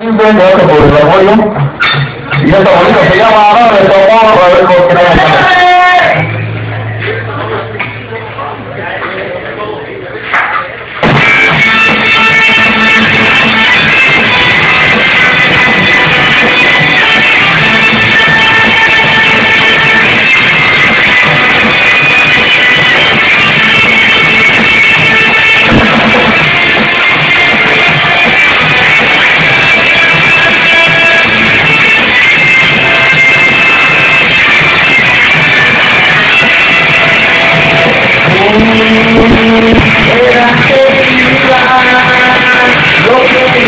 Gracias por el apoyo. Y esta bonita se llama Ahora de a ver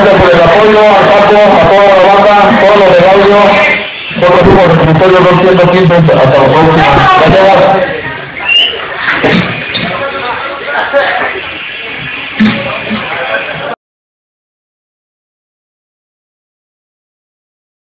Gracias por el apoyo al Paco, a toda la banda, todos los de audio. Nosotros fuimos el escritorio 215 hasta la próxima.